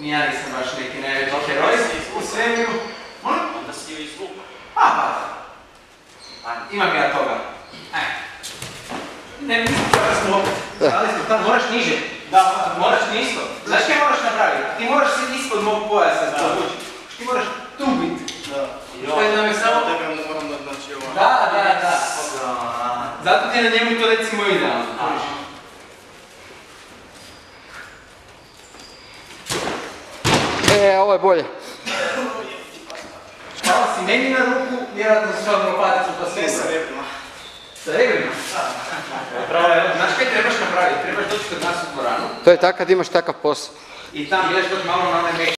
Ni ja nisam baš neki najveći heroj u svemiru. Molim? Onda si ju izvukao. A, pa. Imam ja toga. Aj. Ne, nisam toga smo opet. Ali smo tam, moraš niže. Da, moraš nisko. Znaš kaj moraš napraviti? Ti moraš se ispod mog pojasa povući. Ti moraš tu biti. Što je nam je samo... Tebe moram da znači ovo. Da, da, da. Zato ti je na njemu to recimo idealno. E, ovo je bolje. Malo si meni na ruku, vjerojatno si sad lopaticu pa sve Ne sa rebrima. Sa rebrima? Znaš kaj trebaš napraviti? Trebaš doći kod nas u dvoranu To je tako kad imaš takav posao. i tam ideš doći malo na onaj